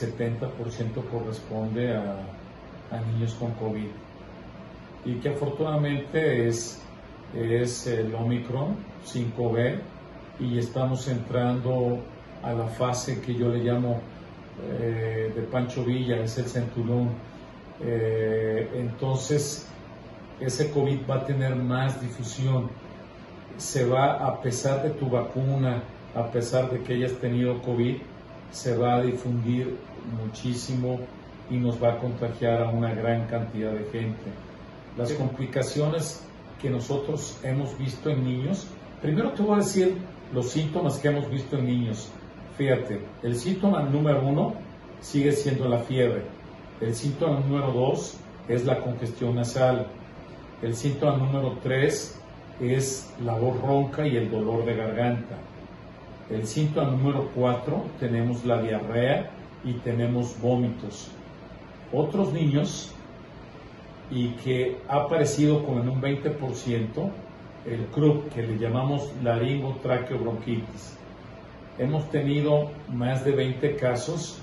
70% corresponde a, a, niños con COVID. Y que afortunadamente es, es el Omicron 5B y estamos entrando a la fase que yo le llamo eh, de Pancho Villa, es el centurión. Eh, entonces, ese COVID va a tener más difusión. Se va, a pesar de tu vacuna, a pesar de que hayas tenido COVID, se va a difundir muchísimo y nos va a contagiar a una gran cantidad de gente. Las complicaciones que nosotros hemos visto en niños, primero te voy a decir los síntomas que hemos visto en niños. Fíjate, el síntoma número uno sigue siendo la fiebre. El síntoma número dos es la congestión nasal. El síntoma número tres es la voz ronca y el dolor de garganta. El síntoma número cuatro tenemos la diarrea y tenemos vómitos. Otros niños y que ha aparecido como en un 20% el CRUP, que le llamamos laringotraqueobronquitis. Hemos tenido más de 20 casos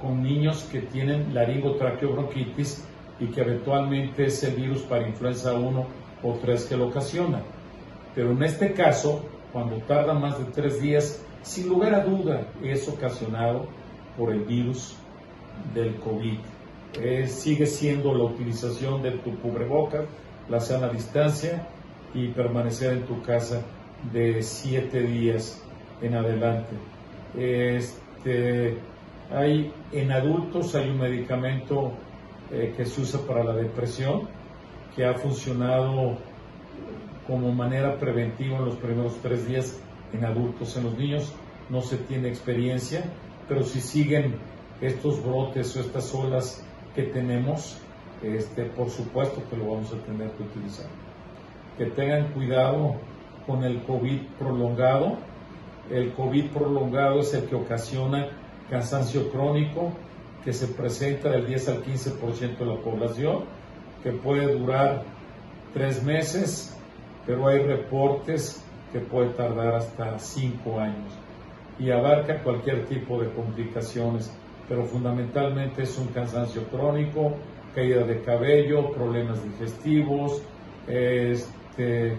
con niños que tienen laringotraqueobronquitis y que eventualmente es el virus para influenza 1 o 3 que lo ocasiona. Pero en este caso, cuando tarda más de 3 días, sin lugar a duda es ocasionado por el virus del COVID. Eh, sigue siendo la utilización de tu cubrebocas, la sana distancia y permanecer en tu casa de 7 días en adelante. Este, hay, en adultos hay un medicamento eh, que se usa para la depresión que ha funcionado como manera preventiva en los primeros tres días en adultos. En los niños no se tiene experiencia, pero si siguen estos brotes o estas olas que tenemos, este, por supuesto que lo vamos a tener que utilizar. Que tengan cuidado con el COVID prolongado el COVID prolongado es el que ocasiona cansancio crónico que se presenta del 10 al 15% de la población, que puede durar tres meses, pero hay reportes que puede tardar hasta cinco años y abarca cualquier tipo de complicaciones, pero fundamentalmente es un cansancio crónico, caída de cabello, problemas digestivos. Este,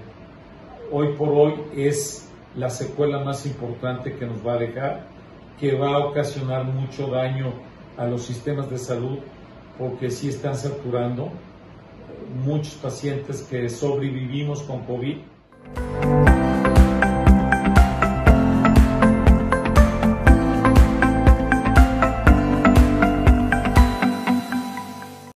hoy por hoy es la secuela más importante que nos va a dejar, que va a ocasionar mucho daño a los sistemas de salud, porque sí están saturando muchos pacientes que sobrevivimos con COVID.